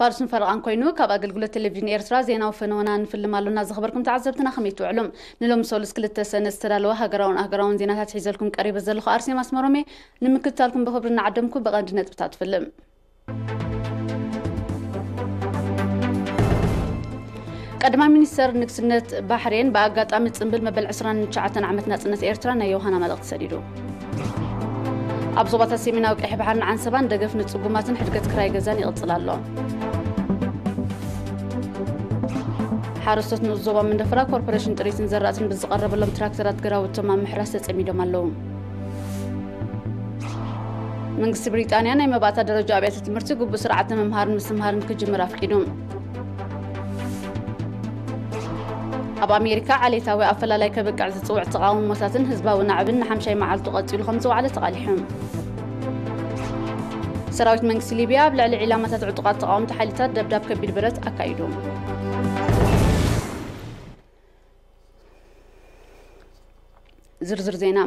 فارسون فرغان كوينو كاب اغلغلو تلفزيون ايرترا زينا وفنونا نفل مالونا زخبركم تعزبتنا خميت وعلم نلوم سولس كلتا سنسترالو هاقراون اهقراون زينا تحيز لكم قريب الزلخو ارسي ماسمرومي نمكتالكم بخبرنا عدمكو بغان دنت بتات فيلم قدما منيستر نكسنت بحرين باقات امت سنبل مبل عسران نشعتن عمتنا سنت ايرترا نيوهانا مالغت سريرو أبصوبات السيمينا وقحي بحرنا عن سبان دقف نتسوقو ماتن حدقة كراي قزان يغطل الله حارست نزوبا من دفرا كوربوريشن تريسن زرعت من بزقرب لهم تراكترات قراو تمام محرسة تسميدو مالو من قصة بريطانيا نايمة باتا درجة عبيتة تمرتي قبو سرعة ممهار مستمهار كجمرة فكيدو أبو أمريكا علي تاوي أفلا لايكا بقع تطوع تقاوم مساتن هزبا ونعبن نحم شي معال تقاتي الخمسة وعلى تقاليحهم سراويت منكس ليبيا بلعلي علامة تعتقاد تقاوم تحالي تدب داب كبير برت أكايدو ዝርዝር ዜና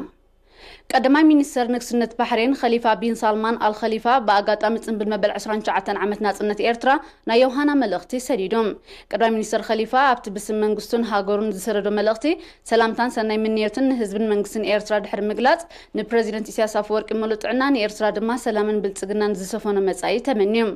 ቀዳማይ ሚኒስተር ንግስነት ባሕሬን ኸሊፋ ቢን ሳልማን አልኸሊፋ ብኣጋጣሚ ፅንብል መበል 29 ዓመት ናፅነት ኤርትራ ናይ ዮሃና መልእኽቲ ሰዲዶም ቀዳማይ ሚኒስተር ኸሊፋ ኣብቲ ብስም መንግስቱን ሃገሩን ዝሰደዶ መልእኽቲ ሰላምታን ሰናይ ምንርትን ንህዝብን መንግስትን ኤርትራ ድሕሪ ምግላፅ ንፕረዚደንት ኢሳያስ ኣፈወርቂ ሙሉእ ጥዕና ንኤርትራ ድማ ሰላምን ብልፅግናን ዝሰፈነ መጻኢ ተመንዮም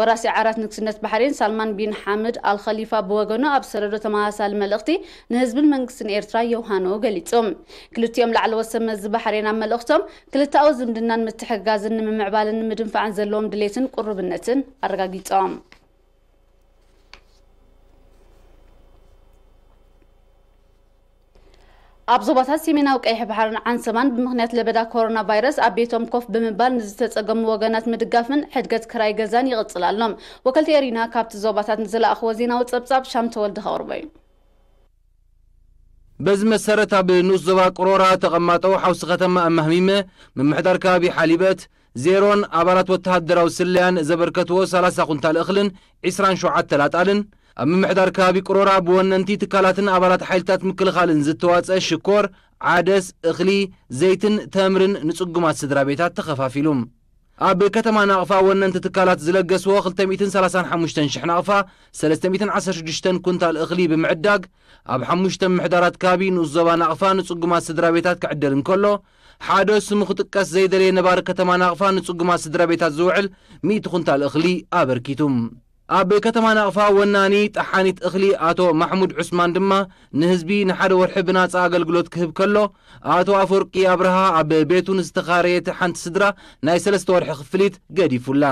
ወራሲ ዓራት ንግስነት ባሕሬን ሳልማን ቢን ሓምድ አልኸሊፋ ብወገኑ ኣብ ሰደዶ ተመሳሳሊ መልእኽቲ ንህዝብን መንግስትን ኤርትራ የውሃኖ ገሊፆም ክልቲኦም ላዕለ ወሰን መዚ ባሕሬን ዜና መልእኽቶም ክልታዊ ዝምድናን ምትሕጋዝን ንምምዕባልን ንምድንፋዕን ዘለዎም ድሌትን ቁርብነትን ኣረጋጊፆም ኣብ ዞባታት ሰሜናዊ ቀይሕ ባሕርን ዓንሰማን ብምክንያት ለበዳ ኮሮና ቫይረስ ኣብ ቤቶም ኮፍ ብምባል ንዝተፀገሙ ወገናት ምድጋፍን ሕድገት ክራይ ገዛን ይቕፅል ኣሎም ወከልቲ ኤሪና ካብቲ ዞባታት ንዝለኣኽዎ ዜናዊ ፀብጻብ ሻም ተወልዲ ከቕርቦ እዩ بز مسرتا بنوزوا قرورا تغماتو حوس ختم مهمة من محدار كابي حليبات زيرون عبارات وتهدرا وسليان زبركتو سلاسة قنتال اخلن عسران شعاة تلاتالن أما محدار كابي قرورا بوان انتي تكالاتن عبارات حيلتات مكلخال انزتوات الشكور عادس اخلي زيتن تامرن نسقما سدرا بيتا بيتات لوم أبي كتمان أغفا وأن أنت تكالات زلقس وخلتم إتن سلاسان حموشتن شحن أغفا سلستم إتن عسر شجشتن كنت الأغلي بمعداق اب حموشت محدارات كابين وزبان اغفان وصقما سدرابيتات كعدل انكولو حادو اسم خطقس زيدلي نبار كتمان اغفان وصقما سدرابيتات زوعل ميت خنتال اخلي ابركيتم ኣብ ከተማ ናቕፋ ወናኒ ጣሓኒት እኽሊ ኣቶ ማሕሙድ ዑስማን ድማ ንህዝቢ ንሓደ ወርሒ ብናፃ ኣገልግሎት ክህብ ከሎ ኣቶ ኣፈወርቂ ኣብርሃ ኣብ ቤቱ ንዝተኻረየት ሓንቲ ስድራ ናይ ሰለስተ ወርሒ ክፍሊት ገዲፉላ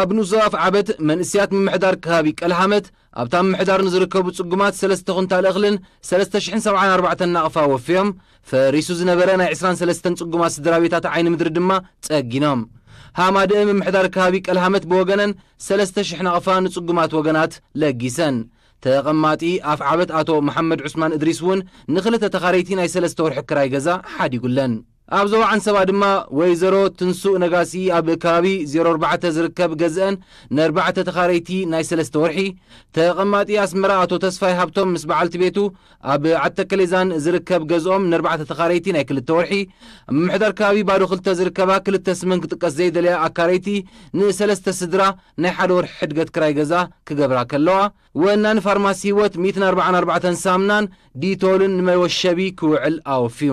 ኣብ ንጹፍ ዓበት መንእስያት ምምሕዳር ከባቢ ቀልሃመት ኣብታ ምምሕዳር ንዝርከቡ ጽጉማት 3ለስተ ኹንታል እኽልን 374 ናቕፋ ወፍዮም ፈሪሱ ዝነበረ ናይ 23 ጽጉማት ስድራ ቤታት ዓይኒ ምድሪ ድማ ጸጊኖም هاما دئم محدار كهابي كالهامت بوغنن سلستشحنا غفان تسقمات وغنات لقيسن تغماتي أف عبت آتو محمد عثمان إدريسون نخلت تخاريتين أي سلستور حكراي قزا حادي قلن ኣብ ዞባ ዓንሰባ ድማ ወይዘሮ ትንሱእ ነጋሲ ኣብ ከባቢ 04 ዝርከብ ገዝአን ንኣርባዕተ ተኻረይቲ ናይ ሰለስተ ወርሒ ተቐማጢ ኣስመራ ኣቶ ተስፋይ ሃብቶም ምስ በዓልቲ ቤቱ ኣብ ዓተከሌዛን ዝርከብ ገዝኦም ንኣርባዕተ ተኻረይቲ ናይ ክልተ ወርሒ ምምሕዳር ከባቢ ባዶ ክልተ ዝርከባ ክልተ ስምን ክጥቀስ ዘይደለያ ኣካረይቲ ንሰለስተ ስድራ ናይ ሓደ ወርሒ ሕድገት ክራይ ገዛ ክገብራ ከለዋ ወናኒ ፋርማሲ ህይወት 144 ሳምናን ዲቶልን ንመወሸቢ ክውዕል ኣወፍዩ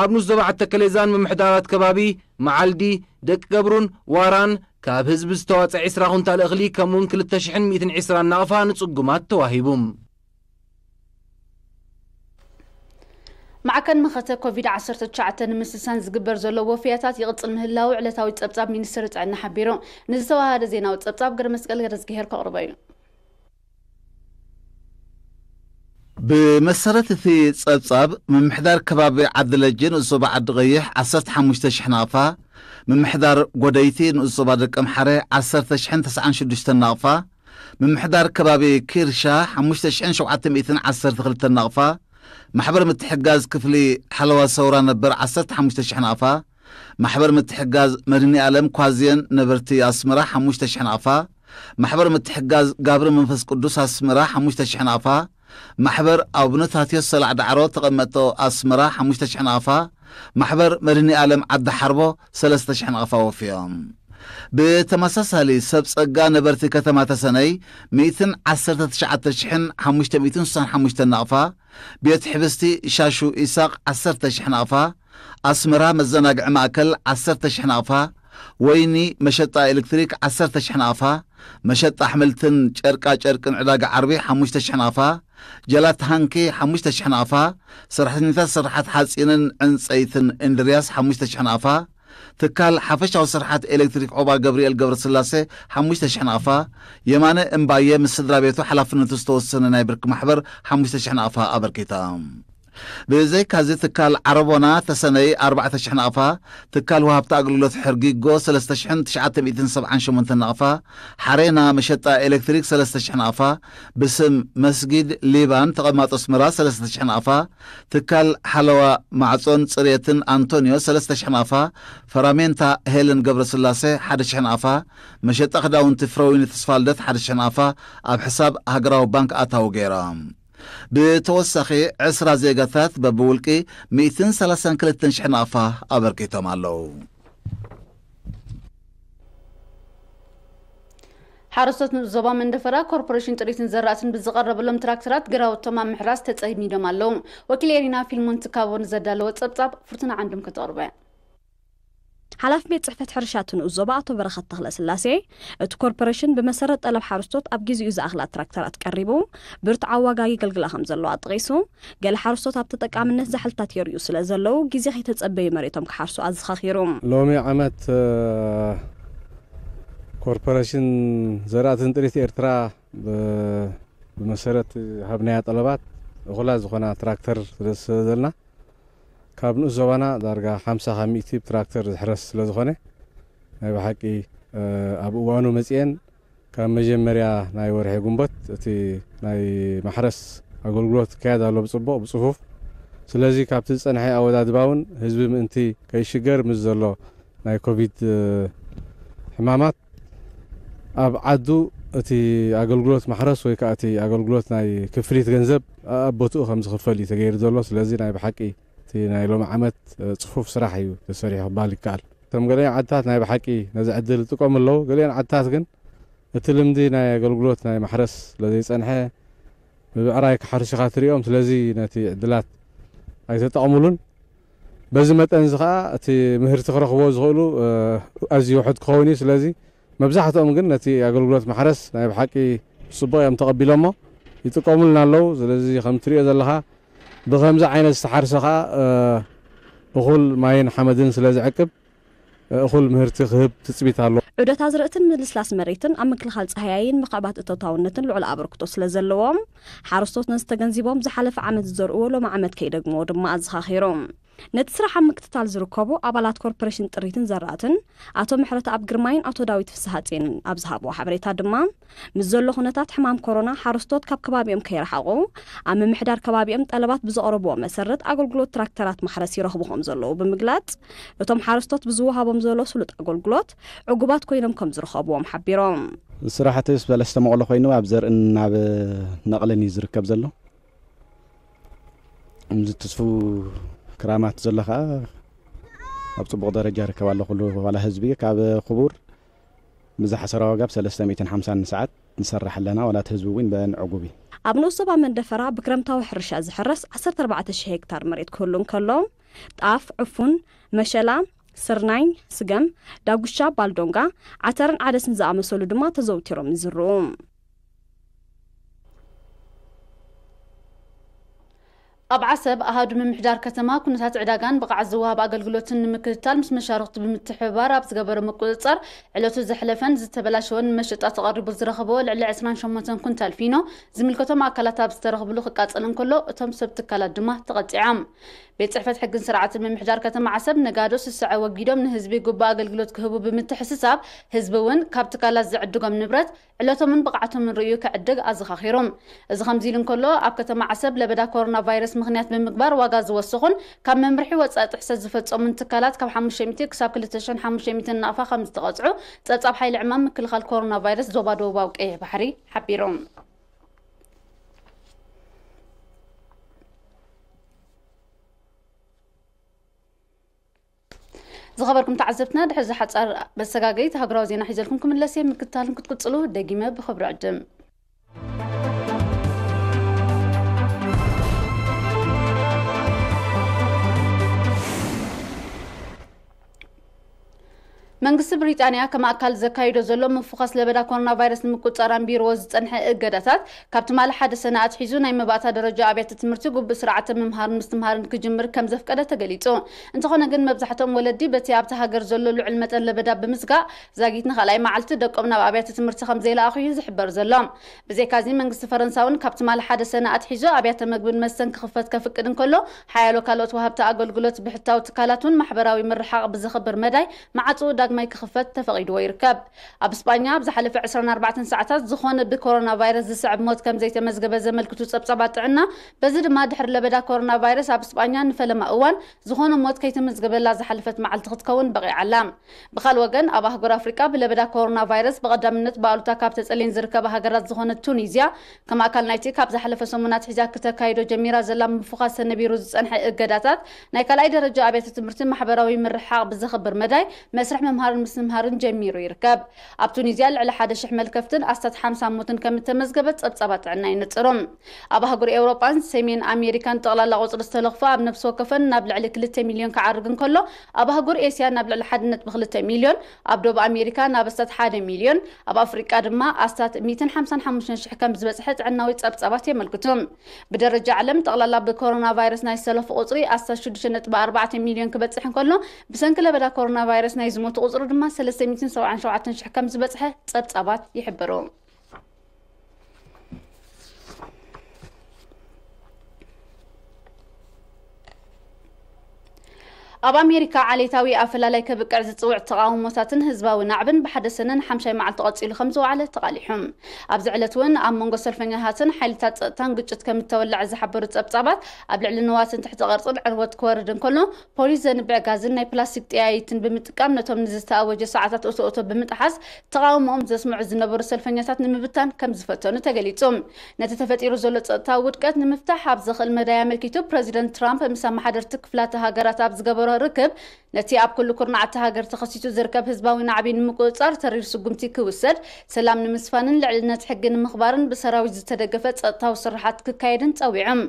ኣብ ንስ ዞባ ዓተ ከሌዛን ምምሕዳራት ከባቢ መዓልዲ ደቂ ገብሩን ዋራን ካብ ህዝቢ ዝተዋፀ 20 ኩንታል እኽሊ ከምኡውን 2,120 ናቕፋ ንጽጉማት ተዋሂቡ ማዕከን መኸተ ኮቪድ-19 ንምስሳን ዝግበር ዘሎ ወፍያታት ይቕፅል ምህላው ዕለታዊ ጸብጻብ ሚኒስትሪ ጥዕና ሓቢሩ ንዝተዋሃደ ዜናዊ ጸብጻብ ገርመስቀል ገረዝግሄር ከቕርበ እዩ بمسارات في صبصب من محدار كباب عبد اللجين الصوب عبد غيح عصرت حمشت شحنافة من محدار قديتين الصوب عبد القمحرة عصرت شحن تسعة شدشت النافة من محدار كباب كيرشا حمشت شحن شو عتم إثنين عصرت خلت النافة محبر متحجاز كفلي حلوة صورة نبر عصرت حمشت شحنافة محبر متحجاز مرني ألم كوزين نبرتي أسمرة حمشت شحنافة محبر متحجاز قابر منفس قدوس أسمرة حمشت شحنافة محبر أبنة هاتي السلع دعرو تقمتو أسمرا حموش تشحن غفا محبر مرني ألم عد حربو سلس تشحن غفا وفيهم بتمسس هالي سبس أقا نبرتي كتما تسني ميتن عسر تتشع تشحن حموش تميتن سن حموش تنغفا بيت حبستي شاشو إساق عسر تشحن غفا أسمرا مزناق عماكل عسر تشحن غفا ويني مشتا إلكتريك عسر تشحن غفا مشطة حملتن شركة شركة عراق عربي حموش تشحن غفا ጀላት ሃንኬ 5,000 ኣፋ ሰራሕተኛታት ስራሓት ሓፂንን ዕንፀይትን እንድርያስ 5,000 ኣፋ ትካል ሓፈሻዊ ስራሓት ኤሌክትሪክ ዖባ ገብርኤል ገብረ ስላሴ 5,000 ኣፋ የማነ እምባየ ምስ ስድራ ቤቱ ሓላፍነቱ ዝተወሰነ ናይ ብርኪ ማሕበር 5,000 ኣፋ ኣበርኪታ ብዘይካዚ ትካል ዓረቦና ተሰነይ 4,000 ነቕፋ ትካል ውሃብቲ ኣገልግሎት ሕርጊጎ 3978 ነቕፋ ሓሬና መሸጣ ኤሌክትሪክ 3,000 ነቕፋ ብስም መስጊድ ሊባን ተቐማጦ ስምራ 3,000 ነቕፋ ትካል ሓለዋ ማዕጾን ጽሬትን ኣንቶኒዮ 3,000 ነቕፋ ፈራሜንታ ሄለን ገብረ ስላሴ 1,000 ነቕፋ መሸጣ ክዳውንቲ ፍረዊኒ ተስፋልደት 1,000 ነቕፋ ኣብ ሕሳብ ሃገራዊ ባንክ ኣታዊ ገይሮም ብተወሳኺ 20 ዜጋታት በብውልቂ 132,000 ኣፋ ኣበርኪቶም ኣለዉ ሓረስቶት ዞባ መንደፈራ ኮርፖሬሽን ጥሪትን ዘራእትን ብዝቐረበሎም ትራክተራት ግራውቶም ኣብ ምሕራስ ተፀሚዶም ኣለዉ ወኪል ኤሪና ፊልሞን ትካቦን ዘዳለወ ፀብጻብ ፍርቱና ዓንድም ከተቕርበ حلف ميت صحفة حرشات نوزوبة عطبرة خط تخلص اللاسي الكوربوريشن بمسرد طلب حرستوت أبجيزي يوز أخلا تراكترات كاريبو برت عوا جاي قل قلهم زلوا أطغيسو قال حرستوت أبتتك عمل نزح التاتير يوز لزلو جيزي خي تتسبي مريتهم كحرسو أز خاخيروم لومي عمت كوربوريشن زرعت انتريت إرترا بمسرد هبنيات طلبات غلاز غنا تراكتر رس زلنا كابن زوانا دارغا خمسة خميتي تراكتر حرس لزخنة ناي بحكي أبو وانو مزين كان مجمع مريا ناي ورحي قنبت تي ناي محرس أقول قلوت كيادة لو بصبو بصفوف سلازي كابتن سنحي أود أدباون هزب منتي كيشقر مزدلو ناي كوفيد حمامات أب عدو أتي أقول قلوت محرس ويك أتي أقول قلوت ناي كفريت غنزب أبوتو خمس خفالي تغير دولو سلازي ناي بحكي እቲ ናይ ሎም ዓመት ፅፉፍ ስራሕ እዩ ተሰሪሑ ክበሃል ይከኣል እቶም ገሊኦም ዓድታት ናይ ብሓቂ ነዚ ዕድል ዝጥቀሙ ኣለዉ ገሊኦም ዓድታት ግን እቲ ልምዲ ናይ ኣገልግሎት ናይ ማሕረስ ስለዘይፀንሐ ብብዕራይ ክሓርሽኻ ትሪኦም ስለዚ ነቲ ዕድላት ኣይተጠቕሙሉን በዚ መጠን እዚ ከዓ እቲ ምህርቲ ክረኽቦ ዝኽእሉ ኣዝዩ ውሑድ ክኸውን እዩ ስለዚ መብዛሕትኦም ግን ነቲ ኣገልግሎት ማሕረስ ናይ ብሓቂ ብፅቡቅ እዮም ተቐቢሎሞ ይጥቀሙልና ኣለዉ ስለዚ ከም ትሪኦ ዘለኻ بخمزه عين استحرسخا اخول ماين حمدن سلا زعقب اخول مهرتي خهب تثبيت الله عدت ازرقت من لسلاس مريتن ام كل خال صحيين مقابات التطاونتن لعل ابركتو سلا زلوم حارستوت نستغنزيبوم زحلف عمد زرؤولو مع عمد كيدغمو دم ازخا ነቲ ስራሕ ኣብ ምክትታል ዝርከቡ ኣባላት ኮርፖሬሽን ጥሪትን ዘራእትን ኣቶ ምሕረት ኣብ ግርማይን ኣቶ ዳዊት ፍስሃፅንን ኣብ ዝሃብዎ ሓበሬታ ድማ ምስ ዘሎ ኩነታት ሕማም ኮሮና ሓረስቶት ካብ ከባቢኦም ከይረሓቑ ኣብ ምምሕዳር ከባቢኦም ጠለባት ብዘቕረብዎ መሰረት ኣገልግሎት ትራክተራት ማሕረስ ይረኽቡ ከም ዘለዉ ብምግላጽ እቶም ሓረስቶት ብዝወሃቦም ዘሎ ስሉጥ ኣገልግሎት ዕጉባት ኮይኖም ከም ዝረኸብዎም ሓቢሮም ስራሕቲ ዝበለ ዝተመቐሎ ኮይኑ ኣብ ዘርእን ናብ ነቕልን እዩ ዝርከብ ዘሎ ምስቲ ተስፉ كرامات زلخا أبو صبغ درجة ركوا الله خلوه ولا هزبي كاب خبور مزح سراوة قب سلسة ميتين حمسان ساعات نسرح لنا ولا تهزوين بين عقوبي أبو نصبا من دفرا بكرم تاو حرش أزحرس عصر تربعة هكتار مريد كلهم كلهم طاف عفون مشلا سرناين سقم داقشا بالدونغا عترن عدس نزاع مسولو دما تزوتيرو مزروم ኣብ ዓሰብ ኣሃዱ ምምሕዳር ከተማ ኩነታት ዕዳጋን ብቕዓት ዝወሃብ ኣገልግሎትን ንምክትታል ምስ መሻርክቲ ብምትሕባር ኣብ ዝገበረ ምቁፅጻር ዕለቱ ዘሕለፈን ዝተበላሸወን መሸጣ ተቐሪቡ ዝረኸቦ ልዕሊ 28 ኩንታል ፊኖ ዝምልከቶም ኣካላት ኣብ ዝተረኽብሉ ክቃፀል እንከሎ እቶም ሰብ ትካላት ድማ ተቐፂዖም ቤት ፅሕፈት ሕግን ስርዓትን ምምሕዳር ከተማ ዓሰብ ነጋዶ ስሳዐ ወጊዶም ንህዝቢ ጉባእ ኣገልግሎት ክህቡ ብምትሕስሳብ ህዝቢ እውን ካብ ትካላት ዝዕድጎም ንብረት ዕለቶምን ብቕዓቶምን ርእዩ ክዕድግ ኣዘኻኺሮም እዚ ከምዚ ኢሉ እንከሎ ኣብ ከተማ ዓሰብ ለበዳ ኮሮና ቫይረስ مغنيات بمقبار وغاز وسخون كم ممرحي وصات حسد زفت صمون تكالات كم حمش يميتي كساب كل تشن حمش يميتي النافا خمس تغطعو تتصاب حي العمام من كل خال كورونا فيروس زوبا دوبا وكيه بحري حبي روم زخبركم تعزبتنا دحزة حتصار بس ساقا قيت هاقراو زينا حيزلكم كم اللاسية من كتالكم كتكتلو دقيمة بخبر عجم መንግስቲ ብሪጣንያ ከም ኣካል ዘካይዶ ዘሎ ምፍኻስ ለበዳ ኮሮና ቫይረስ ንምቁፀራን ቢሮዎ ዝፀንሐ እገዳታት ካብቲ ማለ ሓደ ሰነ ኣትሒዙ ናይ መባእታ ደረጃ ኣብያተ ትምህርቲ ጉቡእ ስርዓተ ምምሃርን ምስትምሃርን ክጅምር ከም ዘፍቀደ ተገሊጹ እንተኾነ ግን መብዛሕትኦም ወለዲ በቲ ኣብቲ ሃገር ዘሎ ልዑል መጠን ለበዳ ብምስጋእ ዛጊት ንኻልኣይ መዓልቲ ደቆም ናብ ኣብያተ ትምህርቲ ከም ዘይለኣኹ እዩ ዝሕበር ዘሎ ብዘይካዚ መንግስቲ ፈረንሳውን ካብቲ ማለ ሓደ ሰነ ኣትሒዙ ኣብያተ ምግብን መስተን ክኽፈት ከፍቅድ እንከሎ ሓያሎ ካልኦት ወሃብቲ ኣገልግሎት ብሕታዊ ትካላት እውን ማሕበራዊ ምርሓቕ ብዝኽብር መዳይ መዓፅኡ ዳግ ቅድማይ ክኽፈት ተፈቒድዎ ይርከብ ኣብ እስጳኛ ብዝሓለፈ 24 ሰዓታት ዝኾነ ብኮሮና ቫይረስ ዝስዕብ ሞት ከም ዘይተመዝገበ ዘመልክቱ ፀብፀባት ጥዕና በዚ ድማ ድሕሪ ለበዳ ኮሮና ቫይረስ ኣብ እስጳኛ ንፈለማ እዋን ዝኾነ ሞት ከይተመዝገበላ ዝሓለፈት መዓልቲ ክትከውን በቂዓላ ብካልእ ወገን ኣብ ኣህጉር ኣፍሪቃ ብለበዳ ኮሮና ቫይረስ ብቐዳምነት ብኣሉታ ካብ ተፀሊን ዝርከባ ሃገራት ዝኾነት ቱኒዝያ ከም ኣካል ናይቲ ካብ ዝሓለፈ ሰሙናት ሒዛ ክተካይዶ ጀሚራ ዘላ ምፉኻት ሰነቢሩ ዝፀንሐ እገዳታት ናይ ካልኣይ ደረጃ ኣብያተ ትምህርቲ ማሕበራዊ ምርሓቕ ብዘኽብር መዳይ መስርሕ መምሃርን ምስምሃርን ጀሚሩ ይርከብ ኣብ ቱኒዝያ ልዕሊ ሓደ ሽሕ መልከፍትን ኣስታት ሓምሳ ሞትን ከም እተመዝገበ ፀብፀባ ጥዕና ይንፅሮም ኣብ ኣህጉሪ ኤውሮጳን ሰሜን ኣሜሪካን ጠቕላላ ቁፅሪ ዝተለኽፎ ኣብ ነብሲ ወከፈን ናብ ልዕሊ 2 ሚልዮን ክዓርግ እንከሎ ኣብ ኣህጉሪ ኤስያ ናብ ልዕሊ 1.2 ሚልዮን ኣብ ደቡብ ኣሜሪካ ናብ ኣስታት 1 ሚልዮን ኣብ ኣፍሪቃ ድማ ኣስታት 155000 ከም ዝበፅሐ ጥዕናዊ ፀብፀባት የመልክቱ ብደረጃ ዓለም ጠቕላላ ብኮሮና ቫይረስ ናይ ዝተለፍኦ ቁፅሪ ኣስታት 6.4 ሚልዮን ክበፅሕ እንከሎ ብሰንኪ ለበዳ ኮሮና ቫይረስ ናይ ዝሞቱ ቁፅሩ ድማ 377 ከም ዝበፅሐ ፀብፃባት ይሕብሩ أبا أمريكا علي تاوي أفلا لك بكر زتوع تقاوم مساتن هزبا ونعبن بحد سنن حمشي مع التقاط إلى خمسة وعلى تقاليحهم أبزعلت وين أم من قصر فين هاتن حال تتان قجت كم تولع زحبرت أبتابات أبلع لنواتن تحت غرط العروة كوردن كله بوليزن بعكازن ناي بلاستيك تيايتن بمتقام نتوم نزستا أوجي ساعات أسو أوتو بمتحس تقاوم أم زسمع زنا برس الفين يسات نمبتان كم زفتون تقاليتهم نتتفت إرزولة تاوود كات نمفتاح أبزخ المدايا ملكيتو برزيدن ترامب مسامح درتك فلاتها غرات أبزقبرو ركب ነቲ ኣብ ኩሉ ኩርናዓቲ ሃገር ተኸሲቱ ዝርከብ ህዝባዊ ናዕቢ ንምቁፅጻር ተሪር ስጉምቲ ክውሰድ ሰላም ንምስፋንን ልዕልነት ሕጊ ንምኽባርን ብሰራዊት ዝተደገፈ ፀጥታዊ ስራሓት ክካየድን ፀዊዖም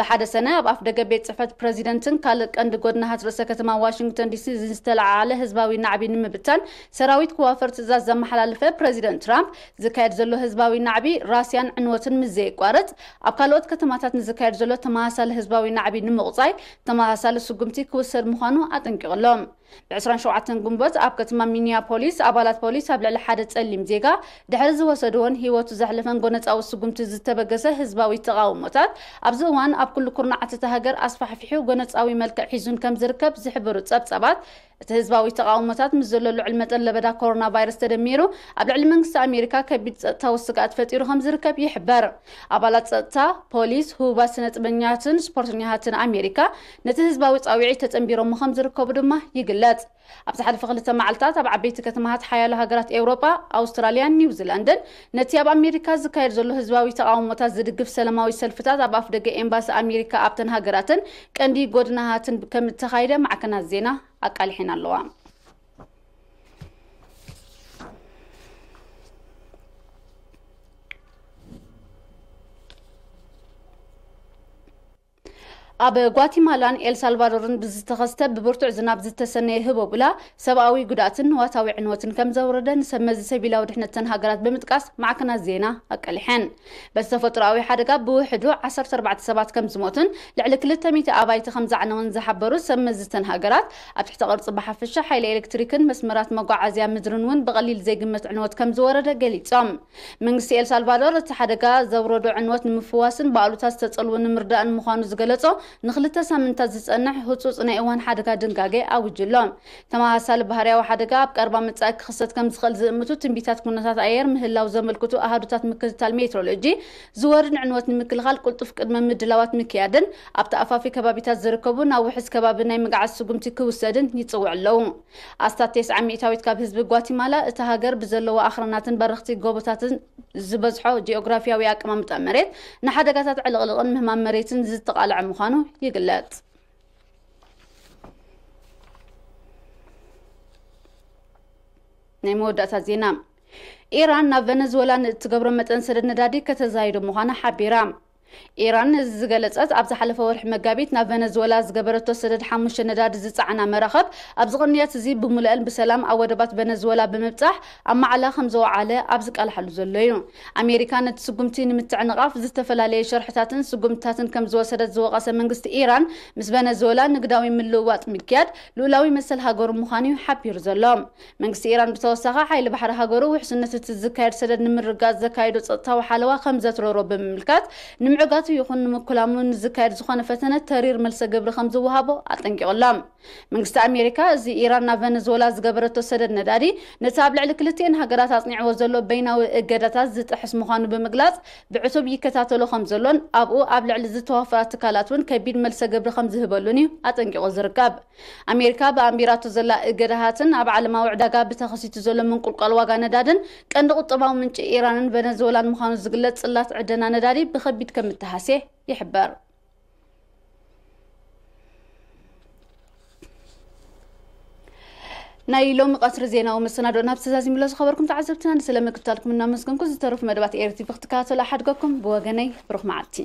ብሓደ ሰነ ኣብ ኣፍ ደገ ቤት ፅሕፈት ፕረዚደንትን ካልእ ቀንዲ ጎድናሃት ርእሰ ከተማ ዋሽንግተን ዲሲ ዝተለዓለ ህዝባዊ ናዕቢ ንምብታን ሰራዊት ክዋፈር ትእዛዝ ዘመሓላለፈ ፕረዚደንት ትራምፕ ዝካየድ ዘሎ ህዝባዊ ናዕቢ ራስያን ዕንወትን ምዘየቋርፅ ኣብ ካልኦት ከተማታት ንዝካየድ ዘሎ ተመሳሳሊ ህዝባዊ ናዕቢ ንምቑፃይ ተመሳሳሊ ስጉምቲ ክውሰድ ምዃኑ ኣጠንቂቑ ኣሎ இருக்கிறோம் ብ27 ጉንበት ኣብ ከተማ ሚኒያፖሊስ ኣባላት ፖሊስ ኣብ ልዕሊ ሓደ ጸሊም ዜጋ ድሕሪ ዝወሰድዎን ህይወቱ ዘሕለፈን ጎነፃዊ ስጉምቲ ዝተበገሰ ህዝባዊ ተቃውሞታት ኣብዚ እዋን ኣብ ኩሉ ኩርናዓት እቲ ሃገር ኣስፋሕፊሑ ጎነፃዊ መልክዕ ሒዙን ከም ዝርከብ ዝሕብሩ ጸብጸባት እቲ ህዝባዊ ተቃውሞታት ምስ ዘሎ ልዑል መጠን ለበዳ ኮሮና ቫይረስ ተደሚሩ ኣብ ልዕሊ መንግስቲ ኣሜሪካ ከቢድ ፀጥታዊ ስጋኣት ፈጢሩ ከም ዝርከብ ይሕበር ኣባላት ፀጥታ ፖሊስ ህቡባት ስነ ጥበኛትን ስፖርተኛታትን ኣሜሪካ ነቲ ህዝባዊ ፃዊዒ ተፀንቢሮሞ ከም ዝርከቡ ድማ ይግለ ይግለጽ ኣብ ዝሓለፈ ክልተ መዓልትታት ኣብ ዓበይቲ ከተማታት ሓያሎ ሃገራት ኤውሮጳ ኣውስትራልያን ኒውዚላንድን ነቲ ኣብ ኣሜሪካ ዝካየድ ዘሎ ህዝባዊ ተቃውሞታት ዝድግፍ ሰላማዊ ሰልፍታት ኣብ ኣፍ ደገ ኤምባሲ ኣሜሪካ ኣብተን ሃገራትን ቀንዲ ጎድናሃትን ከም እተኻይደ ማዕከናት ዜና ኣቃሊሒን ኣለዋ ኣብ ጓቲማላን ኤልሳልቫዶርን ብዝተኸስተ ብብርቱዕ ዝናብ ዝተሰነየ ህቦብላ ሰብኣዊ ጉዳእትን ዋታዊ ዕንወትን ከም ዘውረደ ንሰመዚ ሰቢላዊ ድሕነተን ሃገራት ብምጥቃስ ማዕከናት ዜና ኣቀሊሐን በዚ ተፈጥሮኣዊ ሓደጋ ብውሕዱ 14 ሰባት ከም ዝሞትን ልዕሊ 200 ኣባይቲ ከም ዝዓነወን ዝሓበሩ ሰመዝተን ሃገራት ኣብ ትሕቲ ቅርፂ ብሓፈሻ ሓይሊ ኤሌክትሪክን መስመራት መጓዓዝያ ምድርን እውን ብቐሊል ዘይግመት ዕንወት ከም ዝወረደ ገሊፆም መንግስቲ ኤልሳልቫዶር እቲ ሓደጋ ዘውረዶ ዕንወት ንምፍዋስን ብኣሉታት ዝተፀልዎ ንምርዳእን ምዃኑ ዝገለጾ نخلت سامن تزيس أنح هتوس أن إيوان حدقة دنقاقة أو جلوم تما هسال بهاريا وحدقة بكاربا متساك خصت كم زخل زمتو تنبيتات كونتات أير مهلا وزمل كتو أهدوتات مكز تالميترولوجي زوار نعنوات نمكل غال قلتو في قدمة مدلوات مكيادن أبتا أفافي كبابي تزركبو ناو حس كبابي ناي مقع السقوم تكو السادن يتصوع اللوم أستاتيس عمي تاويت كاب هزب غواتيمالا تهاجر بزلو آخرناتن برختي قوبتاتن زبزحو جيوغرافيا وياك مامت أمريت نحادقاتات علغلغن مهما مريتن زيت تقال عمخانو ይግለጽ። ናይ መወዳእታ ዜና ኢራን ናብ ቨነዙዌላ ንእትገብሮ መጠን ስለ ነዳዲ ከተዛይዱ ምዃና ሓቢራ ኢራን ዝገለፀት ኣብ ዝሓለፈ ወርሒ መጋቢት ናብ ቨነዙዌላ ዝገበረቶ ሰደድ ሓሙሽተ ነዳዲ ዝፀዓና መራኸብ ኣብዚ ቅንያት እዚ ብምልአል ብሰላም ኣብ ወደባት ቨነዙዌላ ብምብፃሕ ኣብ ማዕላ ከም ዘወዓለ ኣብ ዝቃልሓሉ ዘሎ እዩ ኣሜሪካ ነቲ ስጉምቲ ንምትዕንቓፍ ዝተፈላለየ ሸርሕታትን ስጉምትታትን ከም ዝወሰደት ዝወቐሰ መንግስቲ ኢራን ምስ ቨነዙዌላ ንግዳዊ ምልውዋጥ ምክያድ ልኡላዊ መሰል ሃገሩ ምዃኑ ሓቢሩ ዘሎ መንግስቲ ኢራን ብተወሳኺ ሓይሊ ባሕሪ ሃገሩ ውሕስነት እቲ ዝካየድ ሰደድ ንምርጋፅ ዘካየዶ ፀጥታዊ ሓለዋ ከም ዘትረሮ ብምምልካት ንዕጋቱ ይኹን ንምክላሙን ዝካየድ ዝኾነ ፈተነ ተሪር መልሰ ግብሪ ከም ዝወሃቦ ኣጠንቂቑሎም መንግስቲ ኣሜሪካ እዚ ኢራን ናብ ቨነዙዌላ ዝገበረቶ ሰደድ ነዳዲ ነቲ ኣብ ልዕሊ ክልቲአን ሃገራት ኣፅኒዕዎ ዘሎ በይናዊ እገዳታት ዝጥሕስ ምዃኑ ብምግላጽ ብዕቱብ ይከታተሎ ከም ዘሎን ኣብኡ ኣብ ልዕሊ ዝተዋፈራ ትካላት እውን ከቢድ መልሰ ግብሪ ከም ዝህበሉን እዩ ኣጠንቂቑ ዝርከብ ኣሜሪካ ብኣንቢራቶ ዘላ እገዳሃትን ኣብ ዓለማዊ ዕዳጋ ብተኸሲቱ ዘሎ ምንቁልቋል ዋጋ ነዳድን ቀንዲ ቁጠባዊ ምንጪ ኢራንን ቨነዙዌላን ምዃኑ ዝግለጽ ጽላት ዕደና ነዳዲ ብከቢድ ከም ምትሃሴ ይሕበር ናይ ሎሚ ቀትሪ ዜናዊ መሰናዶ ናብ ትእዛዝ ይምሎ ዝኸበርኩም ተዓዘብትና ንስለ ምክትታልኩም እናመስገንኩ ዝተረፉ መደባት ኤርትሪ ብክትከታተሉ ኣሓድገኩም ብወገነይ ብሩኽ መዓልቲ